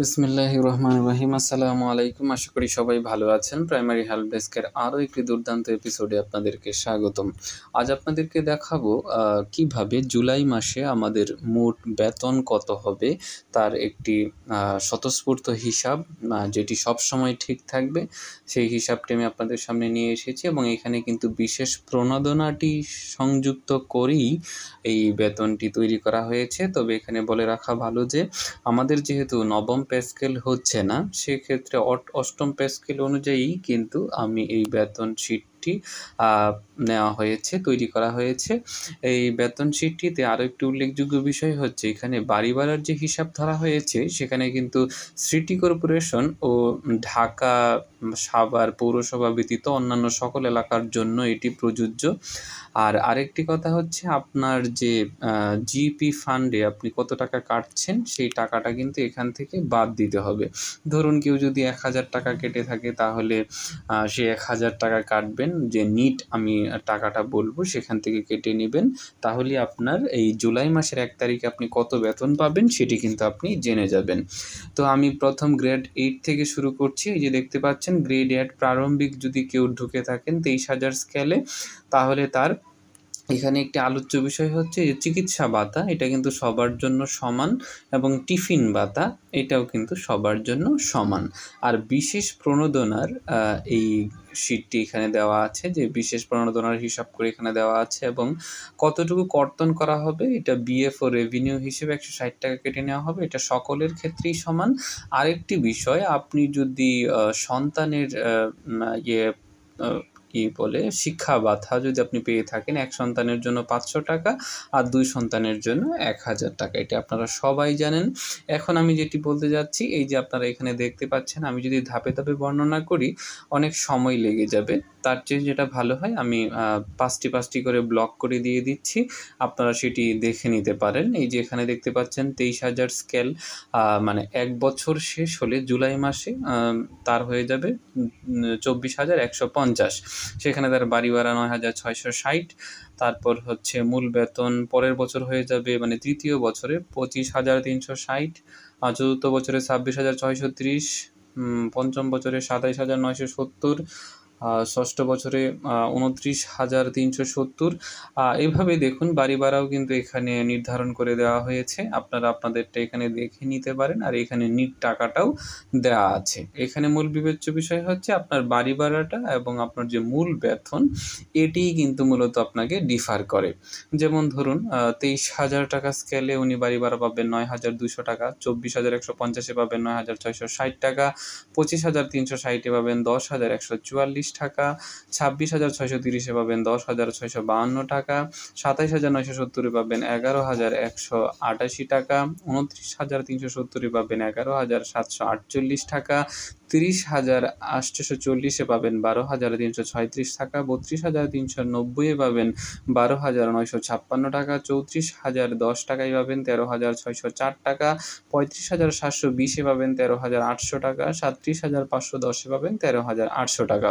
বিসমিল্লাহ রহমান রহিম আসসালামু আলাইকুম। আশা করি সবাই ভালো আছেন। প্রাইমারি হেল্প ডেস্কের আরও একটি দুর্দান্ত এপিসোডে আপনাদেরকে স্বাগতম। আজ আপনাদেরকে দেখাবো কীভাবে জুলাই মাসে আমাদের মোট বেতন কত হবে, তার একটি স্বতঃস্ফূর্ত হিসাব যেটি সবসময় ঠিক থাকবে। সেই হিসাবটি আমি আপনাদের সামনে নিয়ে এসেছি এবং এখানে কিন্তু বিশেষ প্রণোদনাটি সংযুক্ত করেই এই বেতনটি তৈরি করা হয়েছে। তবে এখানে বলে রাখা ভালো যে, আমাদের যেহেতু নবম পে স্কেল হচ্ছে না, সেক্ষেত্রে অষ্টম পে স্কেল অনুযায়ী কিন্তু আমি এই বেতন শিটটি নেওয়া হয়েছে, তৈরি করা হয়েছে। এই বেতন শিটটিতে আরও একটি উল্লেখযোগ্য বিষয় হচ্ছে, এখানে বাড়ি ভাড়ার যে হিসাব ধরা হয়েছে, সেখানে কিন্তু সিটি কর্পোরেশন ও ঢাকা সাভার পৌরসভা ব্যতীত অন্যান্য সকল এলাকার জন্য এটি প্রযোজ্য। আর আরেকটি কথা হচ্ছে আপনার যে জিপি ফান্ডে আপনি কত টাকা কাটছেন, সেই টাকাটা কিন্তু এখান থেকে বাদ দিতে হবে। ধরুন কেউ যদি এক হাজার টাকা কেটে থাকে, তাহলে সে এক হাজার টাকা কাটবেন, যে নিট আমি টাকাটা বলব, সেখান থেকে কেটে নেবেন। তাহলে আপনার এই জুলাই মাসের এক তারিখে আপনি কত বেতন পাবেন, সেটি কিন্তু আপনি জেনে যাবেন। তো আমি প্রথম গ্রেড এইট থেকে শুরু করছি, এই যে দেখতে পাচ্ছেন গ্রেড এইট প্রারম্ভিক যদি কেউ ঢুকে থাকেন তেইশ হাজার স্কেলে তাহলে তার এখানে একটি আলোচ্য বিষয় হচ্ছে যে চিকিৎসা ভাতা, এটা কিন্তু সবার জন্য সমান এবং টিফিন ভাতা, এটাও কিন্তু সবার জন্য সমান। আর বিশেষ প্রণোদনার এই শীটটি এখানে দেওয়া আছে যে বিশেষ প্রণোদনার হিসাব করে এখানে দেওয়া আছে এবং কতটুকু কর্তন করা হবে, এটা বিএফ ও রেভিনিউ হিসেবে একশো ষাট টাকা কেটে নেওয়া হবে, এটা সকলের ক্ষেত্রেই সমান। আরেকটি বিষয়, আপনি যদি সন্তানের ইয়ে কি বলে, শিক্ষা ভাতা যদি আপনি পেয়ে থাকেন, এক সন্তানের জন্য পাঁচশো টাকা আর দুই সন্তানের জন্য এক হাজার টাকা। এটা আপনারা সবাই জানেন। এখন আমি যেটি বলতে যাচ্ছি, এই যে আপনারা এখানে দেখতে পাচ্ছেন, আমি যদি ধাপে ধাপে বর্ণনা করি, অনেক সময় লেগে যাবে। তার চেয়ে যেটা ভালো হয়, আমি পাঁচটি পাঁচটি করে ব্লক করে দিয়ে দিচ্ছি। আপনারা সেটি দেখে নিতে পারেন। এই যে এখানে দেখতে পাচ্ছেন, তেইশ হাজার স্কেল মানে এক বছর শেষ হলে জুলাই মাসে তার হয়ে যাবে চব্বিশ হাজার একশো পঞ্চাশ। সেখানে তার বাড়ি ভাড়া নয় হাজার ছয়শো ষাট। তারপর হচ্ছে মূল বেতন পরের বছর হয়ে যাবে মানে তৃতীয় বছরে পঁচিশ হাজার তিনশো ষাট। চতুর্থ বছরে ছাব্বিশ হাজার ছয়শো ত্রিশ। পঞ্চম বছরে সাতাইশ হাজার নয়শো সত্তর। ষষ্ঠ বছরে উনত্রিশ হাজার তিনশো সত্তর। এইভাবে দেখুন, বাড়ি ভাড়াও কিন্তু এখানে নির্ধারণ করে দেওয়া হয়েছে। আপনারা আপনাদেরটা এখানে দেখে নিতে পারেন, আর এখানে নিট টাকাটাও দেওয়া আছে। এখানে মূল বিবেচ্য বিষয় হচ্ছে, আপনার বাড়ি ভাড়াটা এবং আপনার যে মূল বেতন, এটিই কিন্তু মূলত আপনাকে ডিফার করে। যেমন ধরুন তেইশ হাজার টাকা স্কেলে উনি বাড়ি ভাড়া পাবেন নয় হাজার দুশো টাকা, চব্বিশ হাজার একশো পঞ্চাশে পাবেন নয় হাজার ছয়শো ষাট টাকা, পঁচিশ হাজার তিনশো ষাটে পাবেন দশ হাজার একশো চুয়াল্লিশ টাকা, ছাব্বিশ হাজার ছয়শো তিরিশে পাবেন দশ হাজার ছয়শো বাহান্ন টাকা, সাতাইশ হাজার নয়শো সত্তরে পাবেন এগারো হাজার একশো আটাশি টাকা, উনত্রিশ হাজার তিনশো সত্তরে পাবেন এগারো হাজার সাতশো আটচল্লিশ টাকা, তিরিশ হাজার আটশোশো চল্লিশে পাবেন বারো হাজার তিনশো ছয়ত্রিশ টাকা, বত্রিশ হাজার তিনশো নব্বইয়ে পাবেন বারো হাজার নয়শো ছাপ্পান্ন টাকা, চৌত্রিশ হাজার দশ টাকায় পাবেন তেরো হাজার ছয়শো চার টাকা, পঁয়ত্রিশ হাজার সাতশো বিশে পাবেন তেরো হাজার আটশো টাকা, সাতত্রিশ হাজার পাঁচশো দশে পাবেন তেরো হাজার আটশো টাকা।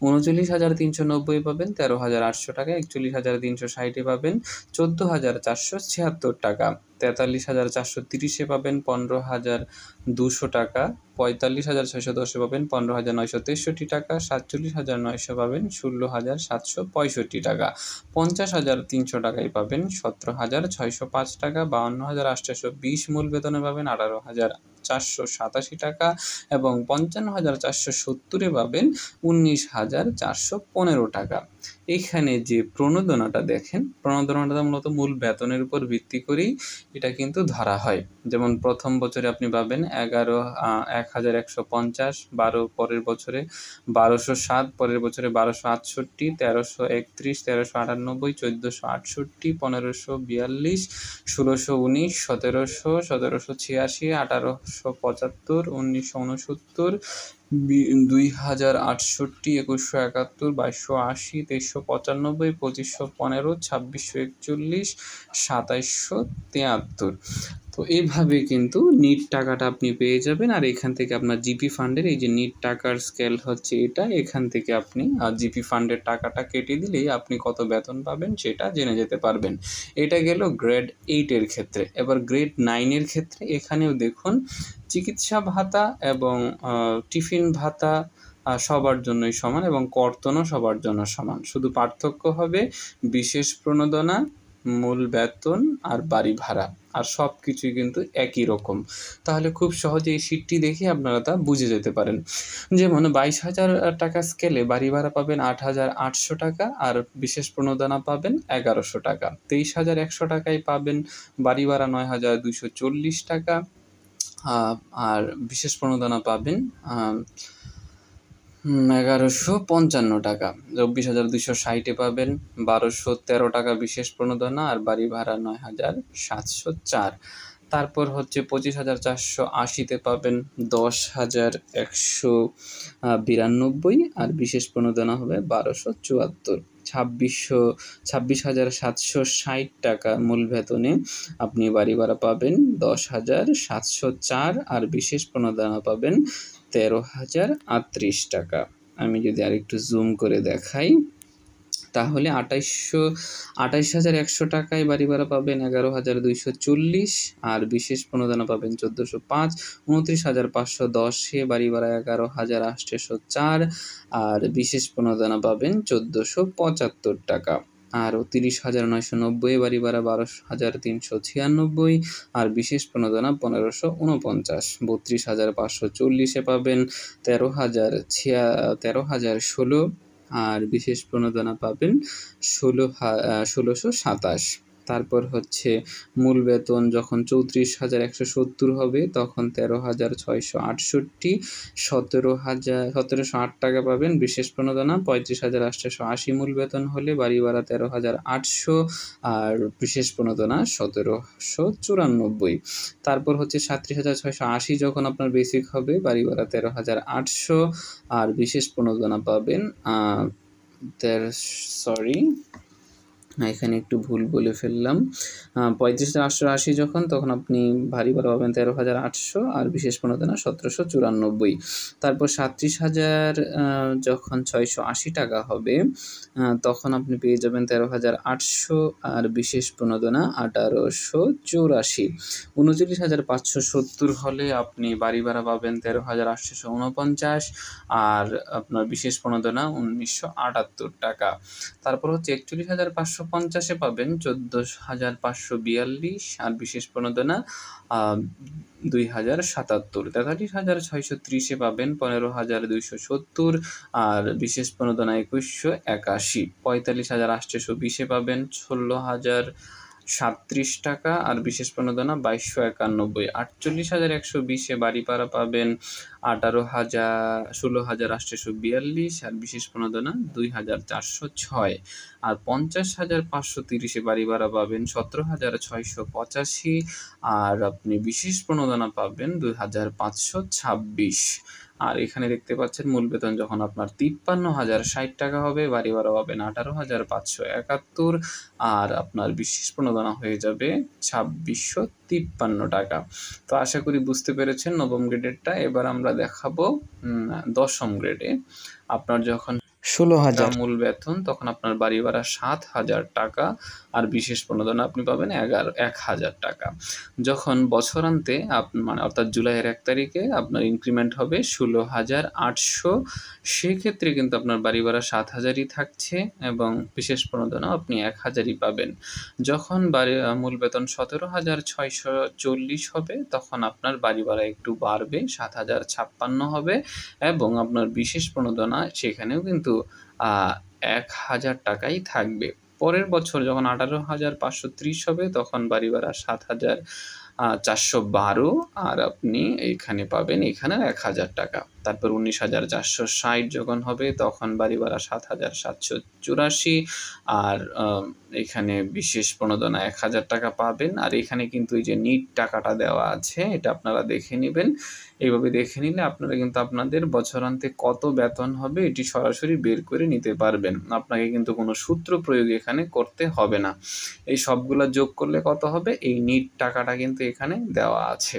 উনচল্লিশ হাজার তিনশো নব্বই পাবেন, তেরো হাজার আটশো টাকা, একচল্লিশ হাজার তিনশো ষাটে পাবেন, চোদ্দ হাজার চারশো ছিয়াত্তর টাকা, তেতাল্লিশ হাজার চারশো তিরিশে পাবেন, পনেরো হাজার দুশো টাকা, পঁয়তাল্লিশ হাজার ছয়শো দশে পাবেন, পনেরো হাজার নয়শো তেষট্টি টাকা, সাতচল্লিশ হাজার নয়শো পাবেন, ষোলো হাজার সাতশো পঁয়ষট্টি টাকা, পঞ্চাশ হাজার তিনশো টাকায় পাবেন, সতেরো হাজার ছয়শো পাঁচ টাকা, বাউন্ন হাজার আটশোশো বিশ মূল বেতনে পাবেন, আঠারো হাজার চারশো সাতাশি টাকা এবং পঞ্চান্ন হাজার চারশো সত্তরে পাবেন, উনিশ হাজার চারশো পনেরো টাকা। এখানে যে প্রণোদনাটা দেখেন, প্রণোদনাটা মূলত মূল বেতনের উপর ভিত্তি করেই এটা কিন্তু ধরা হয়। যেমন প্রথম বছরে আপনি পাবেন এগারো এক হাজার একশো পঞ্চাশ, বারো পরের বছরে বারোশো সাত পরের বছরে বারোশো আটষট্টি, তেরোশো একত্রিশ, তেরোশো আটানব্বই, চোদ্দোশো আটষট্টি, পনেরোশো বিয়াল্লিশ, ষোলোশো উনিশ, সতেরোশো সতেরোশো ছিয়াশি, আঠারোশো পঁচাত্তর, উনিশশো উনসত্তর দুই হাজার আটষট্টি, একুশশো একাত্তর, বাইশশো আশি, তেইশশো পঁচানব্বই, পঁচিশশো পনেরো, ছাব্বিশশো একচল্লিশ, সাতাইশশো তিয়াত্তর। তো এইভাবে কিন্তু নিট টাকাটা আপনি পেয়ে যাবেন। আর এখান থেকে আপনার জিপি ফান্ডের এই যে নিট টাকার স্কেল হচ্ছে এটা, এখান থেকে আপনি জিপি ফান্ডের টাকাটা কেটে দিলেই আপনি কত বেতন পাবেন সেটা জেনে যেতে পারবেন। এটা গেল গ্রেড এইটের ক্ষেত্রে। এবার গ্রেড নাইনের ক্ষেত্রে এখানেও দেখুন, চিকিৎসা ভাতা এবং টিফিন ভাতা সবার জন্যই সমান এবং কর্তনও সবার জন্য সমান। শুধু পার্থক্য হবে বিশেষ প্রণোদনা মূল বেতন আর বাড়ি ভাড়া, আর সব কিছুই কিন্তু একই রকম। তাহলে খুব সহজে এই সিটটি দেখে আপনারা তা বুঝে যেতে পারেন। যেমন বাইশ হাজার টাকা স্কেলে বাড়ি ভাড়া পাবেন আট হাজার আটশো টাকা, আর বিশেষ প্রণোদনা পাবেন এগারোশো টাকা। তেইশ হাজার একশো টাকায় পাবেন বাড়ি ভাড়া নয় হাজার দুশো চল্লিশ টাকা আর বিশেষ প্রণোদনা পাবেন এগারোশো পঞ্চান্ন টাকা। চব্বিশ হাজার দুশো ষাটে পাবেন, বারোশো তেরো টাকা বিশেষ প্রণোদনা আর বাড়ি ভাড়া নয় হাজার সাতশো চার। তারপর হচ্ছে পঁচিশ হাজার চারশো আশিতে পাবেন, দশ হাজার একশো বিরানব্বই আর বিশেষ প্রণোদনা হবে বারোশো চুয়াত্তর। ছাব্বিশশো, ছাব্বিশ হাজার সাতশো ষাট টাকা মূল বেতনে আপনি বাড়ি ভাড়া পাবেন, দশ হাজার সাতশো চার আর বিশেষ প্রণোদনা পাবেন তেরো হাজার আটত্রিশ টাকা। আমি যদি আরেকটু জুম করে দেখাই, তাহলে আঠাইশশো আঠাইশ হাজার একশো টাকায় বাড়ি ভাড়া পাবেন এগারো হাজার দুইশো চল্লিশ, আর বিশেষ প্রণোদনা পাবেন চোদ্দোশো পাঁচ, উনত্রিশ হাজার পাঁচশো দশে বাড়ি ভাড়া এগারো হাজার আটশোশো চার, আর বিশেষ প্রণোদনা পাবেন চোদ্দোশো পঁচাত্তর টাকা। আর তিরিশ হাজার নয়শো নব্বই, বাড়ি ভাড়া বারো হাজার তিনশো ছিয়ানব্বই, আর বিশেষ প্রণোদনা পনেরোশো উনপঞ্চাশ। বত্রিশ হাজার পাঁচশো চল্লিশে পাবেন তেরো হাজার ছিয়া, তেরো হাজার ষোলো, আর বিশেষ প্রণোদনা পাবেন ষোলো হা, ষোলোশো সাতাশ। তারপর হচ্ছে মূল বেতন যখন চৌত্রিশ হাজার একশো সত্তর হবে, তখন তেরো হাজার ছয়শো আটষট্টি। সতেরো হাজার, সতেরোশো আট টাকা পাবেন বিশেষ প্রণোদনা, পঁয়ত্রিশ হাজার আটশোশো আশি মূল বেতন হলে বাড়ি ভাড়া তেরো হাজার আটশো। আর বিশেষ প্রণোদনা, সতেরোশো চুরানব্বই। তারপর হচ্ছে সাতত্রিশ হাজার ছয়শো আশি যখন আপনার বেসিক হবে, বাড়ি ভাড়া তেরো হাজার আটশো। আর বিশেষ প্রণোদনা পাবেন সরি এখানে একটু ভুল বলে ফেললাম। পঁয়ত্রিশ হাজার আটশো আশি যখন, তখন আপনি ভারী ভাড়া পাবেন তেরো হাজার আটশো, আর বিশেষ প্রণোদনা সতেরোশো চুরানব্বই। তারপর সাতত্রিশ হাজার যখন ছয়শো আশি টাকা হবে তখন আপনি পেয়ে যাবেন তেরো হাজার আটশো, আর বিশেষ প্রণোদনা আঠারোশো চৌরাশি। উনচল্লিশ হাজার পাঁচশো সত্তর হলে আপনি বাড়ি ভাড়া পাবেন তেরো হাজার আটশোশো উনপঞ্চাশ, আর আপনার বিশেষ প্রণোদনা উনিশশো আটাত্তর টাকা। তারপর হচ্ছে একচল্লিশ হাজার পাঁচশো পঞ্চাশে পাবেন চোদ্দ হাজার পাঁচশো বিয়াল্লিশ আর বিশেষ প্রণোদনা দুই হাজার সাতাত্তর। তেতাল্লিশ হাজার ছয়শো ত্রিশে পাবেন পনেরো হাজার দুইশো সত্তর আর বিশেষ প্রণোদনা একুশশো একাশি। পঁয়তাল্লিশ হাজার আটশোশো বিশে পাবেন ষোলো হাজার সাতত্রিশ টাকা আর বিশেষ প্রণোদনা বাইশশো একানব্বই। আটচল্লিশ হাজার একশো বিশে বাড়ি পাড়া পাবেন আঠারো হাজার, ষোলো হাজার আটশোশো বিয়াল্লিশ আর বিশেষ প্রণোদনা দুই হাজার চারশো ছয়। আর পঞ্চাশ হাজার পাঁচশো তিরিশে বাড়ি পাবেন সতেরো হাজার ছয়শো পঁচাশি। আর আপনি বিশেষ প্রণোদনা পাবেন দুই হাজার পাঁচশো ছাব্বিশ। আর এখানে দেখতে পাচ্ছেন মূল বেতন যখন আপনার তিপ্পান্ন হাজার ষাট টাকা হবে বাড়ি ভাড়া পাবেন আঠারো হাজার পাঁচশো একাত্তর আর আপনার বিশেষ প্রণোদনা হয়ে যাবে ছাব্বিশশো তিপ্পান্ন টাকা। তো আশা করি বুঝতে পেরেছেন নবম গ্রেডেরটা। এবার আমরা দেখাবো দশম গ্রেডে। আপনার যখন ষোলো হাজার। মূল বেতন তখন আপনার বাড়ি ভাড়া সাত হাজার টাকা আর বিশেষ প্রণোদনা আপনি পাবেন এগারো, এক হাজার টাকা। যখন বছরান্তে আপ মানে অর্থাৎ জুলাইয়ের এক তারিখে আপনার ইনক্রিমেন্ট হবে ষোলো হাজার আটশো। সেক্ষেত্রে কিন্তু আপনার বাড়ি ভাড়া সাত হাজারই থাকছে এবং বিশেষ প্রণোদনা আপনি এক হাজারই পাবেন। যখন বাড়ি মূল বেতন সতেরো হাজার ছয়শো চল্লিশ হবে, তখন আপনার বাড়ি ভাড়া একটু বাড়বে, সাত হাজার ছাপ্পান্ন হবে এবং আপনার বিশেষ প্রণোদনা সেখানেও কিন্তু এক হাজার টাকাই থাকবে। পরের বছর যখন আঠারো হাজার পাঁচশো ত্রিশ হবে, তখন বাড়ি ভাড়া সাত হাজার চারশো বারো আর আপনি এখানে পাবেন এখানে এক হাজার টাকা। তারপর উনিশ হাজার চারশো ষাট যখন হবে, তখন বাড়ি ভাড়া সাত হাজার সাতশো চুরাশি। আর এখানে বিশেষ প্রণোদনা এক হাজার টাকা পাবেন। আর এখানে কিন্তু এই যে নিট টাকাটা দেওয়া আছে, এটা আপনারা দেখে নেবেন। এইভাবে দেখে নিলে আপনারা কিন্তু আপনাদের বছরান্তে কত বেতন হবে, এটি সরাসরি বের করে নিতে পারবেন। আপনাকে কিন্তু কোনো সূত্র প্রয়োগ এখানে করতে হবে না। এই সবগুলো যোগ করলে কত হবে? এই নিট টাকাটা কিন্তু এখানে দেওয়া আছে।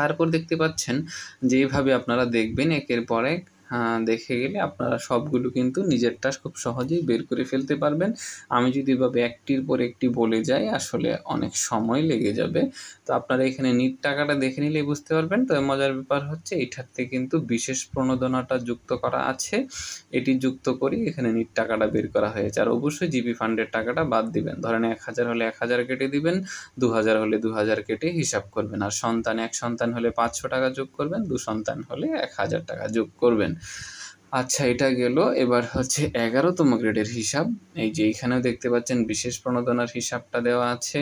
তারপর দেখতে পাচ্ছেন যেভাবে আপনারা দেখবেন একের পর এক দেখে গেলে আপনারা সবগুলো কিন্তু নিজেরটা খুব সহজেই বের করে ফেলতে পারবেন। আমি যদি এভাবে একটির পর একটি বলে যাই, আসলে অনেক সময় লেগে যাবে। তো আপনারা এখানে নিট টাকাটা দেখে নিলেই বুঝতে পারবেন। তো মজার ব্যাপার হচ্ছে এইটাতে কিন্তু বিশেষ প্রণোদনাটা যুক্ত করা আছে। এটি যুক্ত করি এখানে নিট টাকাটা বের করা হয়েছে। আর অবশ্যই জিবি ফান্ডের টাকাটা বাদ দিবেন। ধরেন এক হাজার হলে এক হাজার কেটে দিবেন, দু হাজার হলে দু হাজার কেটে হিসাব করবেন। আর সন্তান, এক সন্তান হলে পাঁচশো টাকা যোগ করবেন, দু সন্তান হলে এক হাজার টাকা যোগ করবেন। আচ্ছা এটা গেল। এবার হচ্ছে এগারোতম গ্রেডের হিসাব। এই যে এখানেও দেখতে পাচ্ছেন বিশেষ প্রণোদনার হিসাবটা দেওয়া আছে।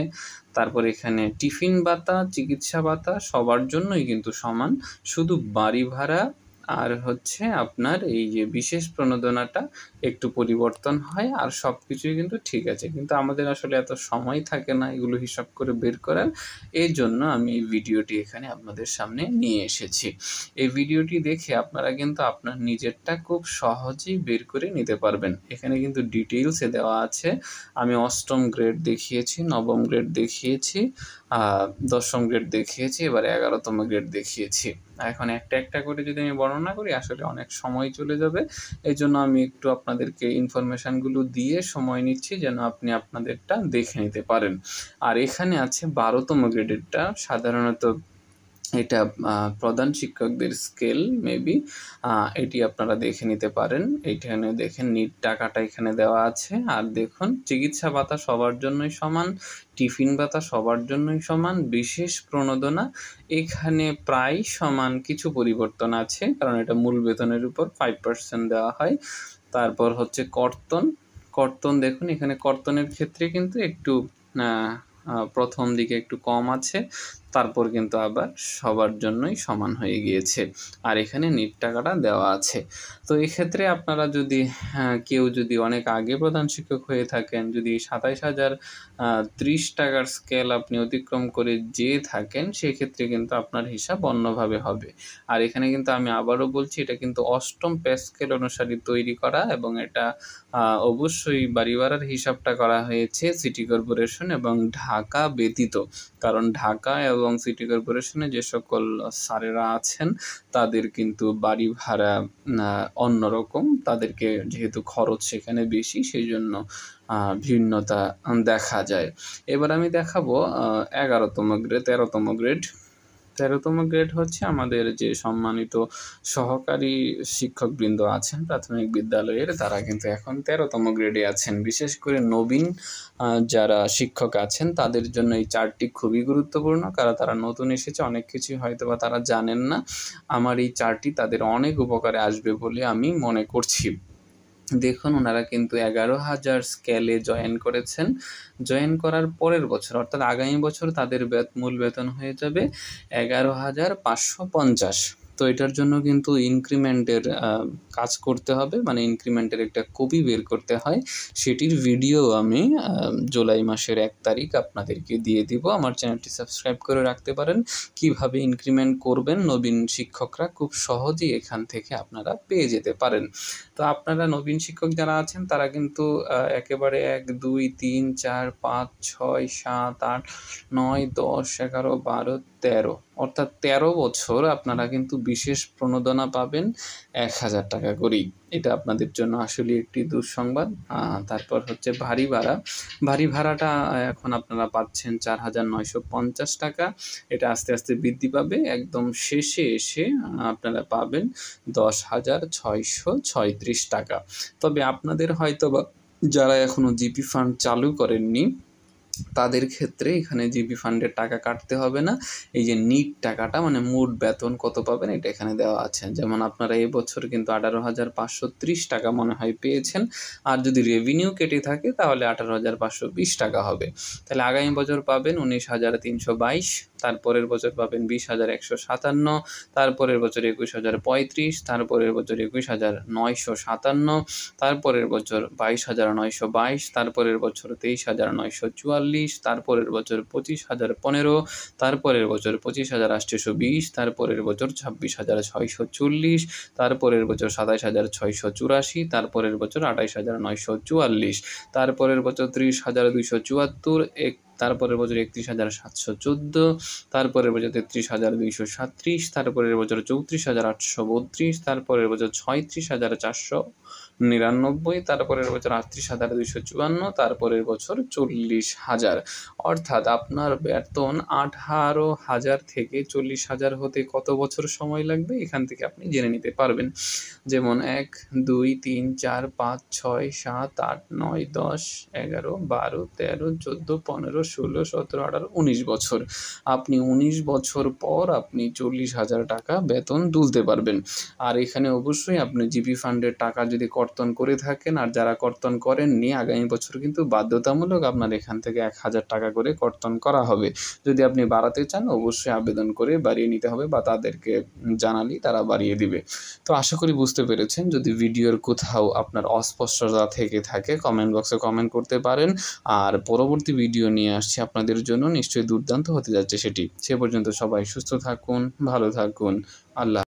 তারপর এখানে টিফিন ভাতা, চিকিৎসা ভাতা সবার জন্যই কিন্তু সমান। শুধু বাড়ি ভাড়া আর হচ্ছে আপনার এই যে বিশেষ প্রণোদনাটা একটু পরিবর্তন হয় আর সব কিছুই কিন্তু ঠিক আছে। কিন্তু আমাদের আসলে এত সময় থাকে না এগুলো হিসাব করে বের করার। এই জন্য আমি এই ভিডিওটি এখানে আপনাদের সামনে নিয়ে এসেছি। এই ভিডিওটি দেখে আপনারা কিন্তু আপনার নিজেরটা খুব সহজেই বের করে নিতে পারবেন। এখানে কিন্তু ডিটেলসে দেওয়া আছে। আমি অষ্টম গ্রেড দেখিয়েছি, নবম গ্রেড দেখিয়েছি দশম গ্রেড দেখিয়েছি, এবার এগারোতম গ্রেড দেখিয়েছি। এখন একটা একটা করে যদি আমি বর্ণনা করি, আসলে অনেক সময় চলে যাবে। এই জন্য আমি একটু আপনাদেরকে ইনফরমেশানগুলো দিয়ে সময় নিচ্ছি যেন আপনি আপনাদেরটা দেখে নিতে পারেন। আর এখানে আছে বারোতম গ্রেডেরটা। সাধারণত এটা প্রধান শিক্ষকদের স্কেল, মেবি। এটি আপনারা দেখে নিতে পারেন। এইখানে দেখেন নিট টাকাটা এখানে দেওয়া আছে। আর দেখুন, চিকিৎসা ভাতা সবার জন্যই সমান, টিফিন ভাতা সবার জন্যই সমান, বিশেষ প্রণোদনা। এখানে প্রায় সমান কিছু পরিবর্তন আছে, কারণ এটা মূল বেতনের উপর ফাইভ পার্সেন্ট দেওয়া হয়। তারপর হচ্ছে কর্তন। কর্তন দেখুন, এখানে কর্তনের ক্ষেত্রে কিন্তু একটু প্রথম দিকে একটু কম আছে। তারপর কিন্তু আবার সবার জন্যই সমান হয়ে গিয়েছে। আর এখানে নিট টাকাটা দেওয়া আছে। তো এক্ষেত্রে আপনারা যদি হ্যাঁ, কেউ যদি অনেক আগে প্রধান শিক্ষক হয়ে থাকেন যদি সাতাইশ হাজার ত্রিশ টাকার স্কেল আপনি অতিক্রম করে যেয়ে থাকেন সেক্ষেত্রে কিন্তু আপনার হিসাব অন্যভাবে হবে। আর এখানে কিন্তু আমি আবারও বলছি এটা কিন্তু অষ্টম পে স্কেল অনুসারে তৈরি করা এবং এটা অবশ্যই বাড়ি ভাড়ার হিসাবটা করা হয়েছে সিটি কর্পোরেশন এবং ঢাকা ব্যতীত। কারণ ঢাকা এবং সিটি কর্পোরেশনে যে সকল স্যারেরা আছেন, তাদের কিন্তু বাড়ি ভাড়া অন্যরকম। তাদেরকে যেহেতু খরচ সেখানে বেশি সেই জন্য ভিন্নতা দেখা যায়। এবার আমি দেখাবো এগারোতম গ্রেড তেরোতম গ্রেড তেরোতম গ্রেড হচ্ছে আমাদের যে সম্মানিত সহকারী শিক্ষকবৃন্দ আছেন প্রাথমিক বিদ্যালয়ের, তারা কিন্তু এখন তেরোতম গ্রেডে আছেন। বিশেষ করে নবীন যারা শিক্ষক আছেন, তাদের জন্য এই চারটি খুবই গুরুত্বপূর্ণ। কারণ তারা নতুন এসেছে, অনেক কিছু হয়তো বা তারা জানেন না। আমার এই চারটি তাদের অনেক উপকারে আসবে বলে আমি মনে করছি। দেখুন, ওনারা কিন্তু এগারো হাজার স্কেলে জয়েন করেছেন। জয়েন করার পরের বছর, অর্থাৎ আগামী বছর তাদের মূল বেতন হয়ে যাবে এগারো হাজার পাঁচশো পঞ্চাশ। তো এটার জন্য কিন্তু ইনক্রিমেন্টের কাজ করতে হবে। মানে ইনক্রিমেন্টের একটা কপি বের করতে হয়। সেটির ভিডিও আমি জুলাই মাসের এক তারিখ আপনাদেরকে দিয়ে দিব। আমার চ্যানেলটি সাবস্ক্রাইব করে রাখতে পারেন। কীভাবে ইনক্রিমেন্ট করবেন নবীন শিক্ষকরা খুব সহজেই এখান থেকে আপনারা পেয়ে যেতে পারেন। তো আপনারা নবীন শিক্ষক যারা আছেন, তারা কিন্তু একেবারে এক, দুই, তিন, চার, পাঁচ, ছয়, সাত, আট, নয়, দশ, এগারো, বারো তেরো। অর্থাৎ তেরো বছর আপনারা কিন্তু বিশেষ প্রণোদনা পাবেন এক হাজার টাকা করেই। এটা আপনাদের জন্য আসলে একটি দুঃসংবাদ। তারপর হচ্ছে ভারী ভাড়া। ভারী ভাড়াটা এখন আপনারা পাচ্ছেন চার হাজার নয়শো পঞ্চাশ টাকা। এটা আস্তে আস্তে বৃদ্ধি পাবে। একদম শেষে এসে আপনারা পাবেন দশ হাজার ছয়শো ছয়ত্রিশ টাকা। তবে আপনাদের হয়তো বা যারা এখনও জিপি ফান্ড চালু করেননি তাদের ক্ষেত্রে এখানে জিবি ফান্ডের টাকা কাটতে হবে না। এই যে নিট টাকাটা মানে মোট বেতন কত পাবেন, এটা এখানে দেওয়া আছে। যেমন আপনারা এবছর কিন্তু আঠারো হাজার পাঁচশো ত্রিশ টাকা মনে হয় পেয়েছেন। আর যদি রেভিনিউ কেটে থাকে, তাহলে আঠারো হাজার পাঁচশো বিশ টাকা হবে। তাহলে আগামী বছর পাবেন উনিশ হাজার তিনশো বাইশ। তারপরের বছর পাবেন বিশ হাজার একশো সাতান্ন তারপরের বছর একুশ হাজার পঁয়ত্রিশ তারপরের বছর একুশ হাজার নয়শো সাতান্ন তারপরের বছর বাইশ হাজার নয়শো বাইশ তারপরের বছর তেইশ হাজার নয়শো চুয়াল্লিশ তারপরের বছর পঁচিশ হাজার পনেরো তারপরের বছর পঁচিশ হাজার আটশোশো বিশ তারপরের বছর ছাব্বিশ হাজার ছয়শো চল্লিশ তারপরের বছর সাতাইশ হাজার ছয়শো চুরাশি তারপরের বছর আঠাইশ হাজার নয়শো চুয়াল্লিশ তারপরের বছর ত্রিশ হাজার দুইশো চুয়াত্তর এক তারপরের বছর একত্রিশ হাজার সাতশো চোদ্দ, তারপরের বছর তেত্রিশ হাজার দুইশো সাতত্রিশ তারপরের বছর চৌত্রিশ হাজার আটশো বত্রিশ, তারপরের বছর ছয়ত্রিশ হাজার চারশো নিরানব্বই, তারপরের বছর আটত্রিশ হাজার দুইশো চুয়ান্ন, তারপরের বছর চল্লিশ হাজার। অর্থাৎ আপনার বেতন আঠারো হাজার থেকে চল্লিশ হাজার হতে কত বছর সময় লাগবে? এখান থেকে আপনি জেনে নিতে পারবেন। যেমন এক, দুই, তিন, চার, পাঁচ, ছয়, সাত, আট, নয়, দশ, এগারো, বারো, তেরো, চোদ্দ, পনেরো ষোলো, সতেরো, আঠারো, উনিশ বছর। আপনি উনিশ বছর পর আপনি চল্লিশ হাজার টাকা বেতন তুলতে পারবেন। আর এখানে অবশ্যই আপনি জিপি ফান্ডের টাকা যদি কর্তন করে থাকেন, আর যারা কর্তন করেননি, আগামী বছর কিন্তু বাধ্যতামূলক আপনার এখান থেকে এক হাজার টাকা করে কর্তন করা হবে। যদি আপনি বাড়াতে চান, অবশ্যই আবেদন করে বাড়িয়ে নিতে হবে বা তাদেরকে জানালি তারা বাড়িয়ে দিবে। তো আশা করি বুঝতে পেরেছেন, যদি ভিডিওর কোথাও আপনার অস্পষ্টতা থেকে থাকে কমেন্ট বক্সে কমেন্ট করতে পারেন। আর পরবর্তী ভিডিও নিয়ে আসছি আপনাদের জন্য, নিশ্চয়ই দুর্দান্ত হতে যাচ্ছে সেটি। সে পর্যন্ত সবাই সুস্থ থাকুন, ভালো থাকুন। আল্লাহ